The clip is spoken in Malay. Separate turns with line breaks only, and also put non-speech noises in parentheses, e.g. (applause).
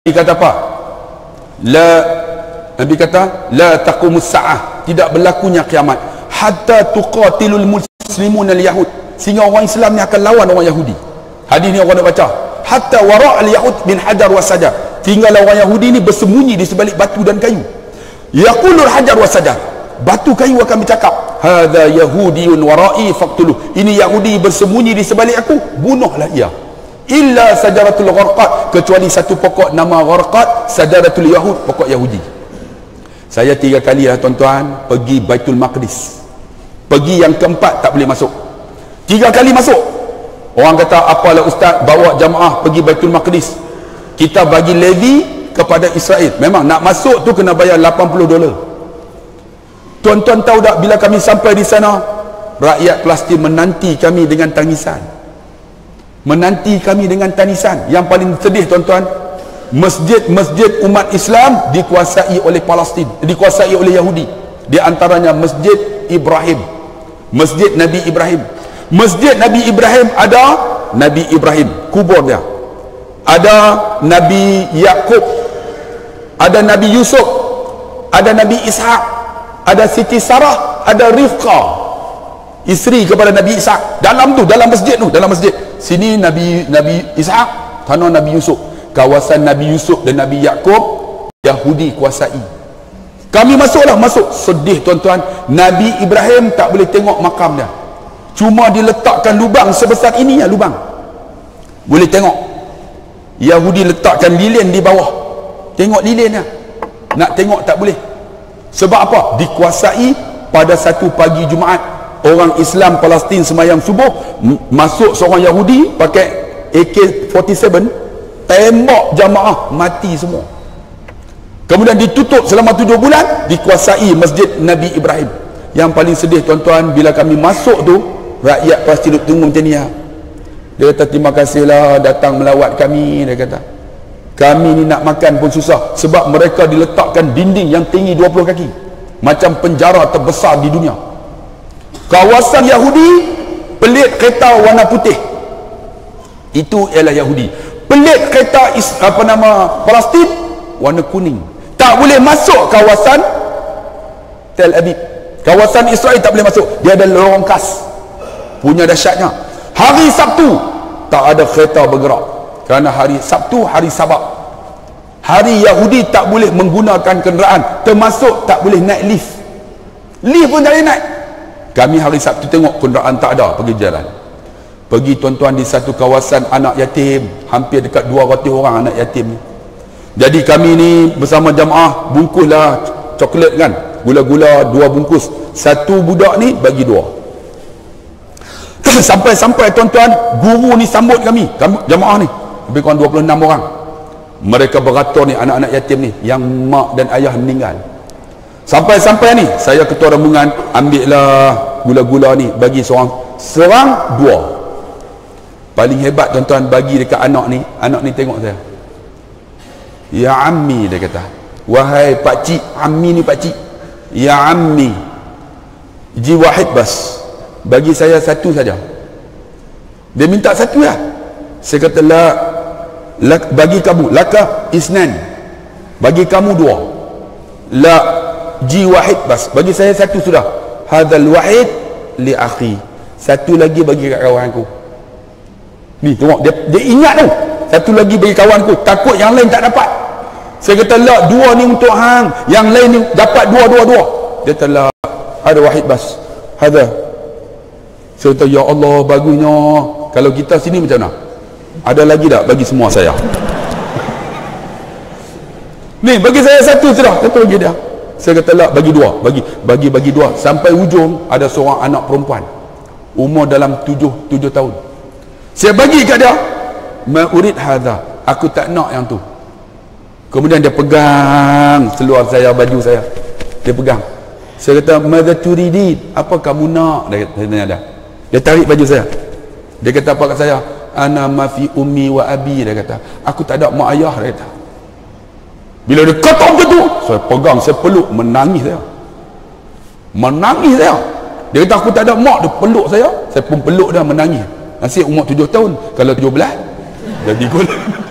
Nabi kata apa? La Nabi kata la taqumus sa'ah. Tidak berlakunya kiamat. Hatta tuqatilul muslimun al yahud sehingga orang Islam ni akan lawan orang Yahudi. Hadis ni orang nak baca. Hatta wara' al yahud min hajar wa sajar tinggal orang Yahudi ni bersembunyi di sebalik batu dan kayu. Yaqulul hajar wa sajar batu kayu akan bercakap hadza yahudiyun wara'i faqtuluh. Ini Yahudi bersembunyi di sebalik aku bunuhlah ia illa sajaratul gharqat kecuali satu pokok nama gharqat sajaratul yahud pokok Yahudi. Saya tiga kali lah tuan-tuan pergi Baitul Maqdis. Pergi yang keempat tak boleh masuk. Tiga kali masuk. Orang kata apalah ustaz bawa jamaah pergi Baitul Maqdis. Kita bagi levy kepada Israel. Memang nak masuk tu kena bayar 80 dolar. Tuan-tuan tahu tak bila kami sampai di sana rakyat Palestin menanti kami dengan tangisan menanti kami dengan tangisan yang paling sedih tuan-tuan masjid-masjid umat Islam dikuasai oleh Palestin dikuasai oleh Yahudi. Di antaranya masjid Ibrahim. Masjid Nabi Ibrahim. Masjid Nabi Ibrahim ada Nabi Ibrahim kubur dia. Ada Nabi Yakub. Ada Nabi Yusuf. Ada Nabi Ishak. Ada Siti Sarah. Ada Rifqa isteri kepada Nabi Ishak. Dalam tu dalam masjid tu dalam masjid sini Nabi Nabi Ishak tanah Nabi Yusuf. Kawasan Nabi Yusuf dan Nabi Yakub Yahudi kuasai. Kami masuklah masuk. Sedih tuan-tuan. Nabi Ibrahim tak boleh tengok makam dia. Cuma diletakkan lubang sebesar ini ya lubang. Boleh tengok. Yahudi letakkan lilin di bawah. Tengok lilin ya nak tengok tak boleh. Sebab apa? Dikuasai pada satu pagi Jumaat orang Islam Palestin semayang subuh masuk seorang Yahudi pakai AK-47 tembak jamaah mati semua. Kemudian ditutup selama tujuh bulan dikuasai masjid Nabi Ibrahim. Yang paling sedih tuan-tuan bila kami masuk tu rakyat Palestin tunggu macam ni ya. dia kata terima kasihlah datang melawat kami dia kata. Kami ni nak makan pun susah sebab mereka diletakkan dinding yang tinggi 20 kaki. Macam penjara terbesar di dunia kawasan Yahudi pelit kereta warna putih. Itu ialah Yahudi. Pelit kereta is, apa nama Palestin warna kuning. Tak boleh masuk kawasan Tel Aviv. Kawasan Israel tak boleh masuk. Dia ada lorong khas. Punya dahsyatnya. Hari Sabtu tak ada kereta bergerak. Kerana hari Sabtu hari Sabak. Hari Yahudi tak boleh menggunakan kenderaan. Termasuk tak boleh naik lift. Lift pun tak boleh naik kami hari Sabtu tengok kenderaan tak ada pergi jalan. Pergi tuan-tuan di satu kawasan anak yatim. Hampir dekat 200 orang anak yatim ni. Jadi kami ni bersama jamaah bungkuslah coklat kan. Gula-gula dua bungkus. Satu budak ni bagi dua. (coughs) Sampai-sampai tuan-tuan guru ni sambut kami. Jamaah ni. Lebih kurang 26 orang. Mereka beratur ni anak-anak yatim ni. Yang mak dan ayah meninggal. Sampai-sampai ni saya ketua rombongan ambillah gula-gula ni bagi seorang serang dua. Paling hebat tuan-tuan bagi dekat anak ni anak ni tengok saya. Ya ammi dia kata. Wahai pak cik ammi ni pak cik. Ya ammi. Ji wahid bas. Bagi saya satu saja. Dia minta satu lah. Saya kata la, la bagi kamu laka isnan. Bagi kamu dua. La ji wahid bas. Bagi saya satu sudah hadal wahid li akhi. Satu lagi bagi kat kawan aku ni tengok dia, dia ingat tu. Satu lagi bagi kawan aku takut yang lain tak dapat. Saya kata lah dua ni untuk hang. Yang lain ni dapat dua dua dua. Dia kata lah ada wahid bas. Ada saya kata ya Allah bagusnya kalau kita sini macam mana? Ada lagi tak bagi semua saya? (laughs) Ni bagi saya satu sudah satu lagi dia saya kata lah bagi dua bagi bagi bagi dua. Sampai ujung ada seorang anak perempuan umur dalam tujuh tujuh tahun. Saya bagi kat dia ma'urid hadha aku tak nak yang tu. Kemudian dia pegang seluar saya baju saya. Dia pegang. Saya kata madha turidid apa kamu nak? Dia, dia tanya dia. Dia tarik baju saya. Dia kata apa kat saya? Ana mafi ummi wa abi dia kata. Aku tak ada mak ayah dia kata bila dia kata macam tu saya pegang saya peluk menangis saya. Menangis saya. Dia kata aku tak ada mak dia peluk saya. Saya pun peluk dia menangis. Nasib umur tujuh tahun. Kalau tujuh belas Jadi gol (laughs)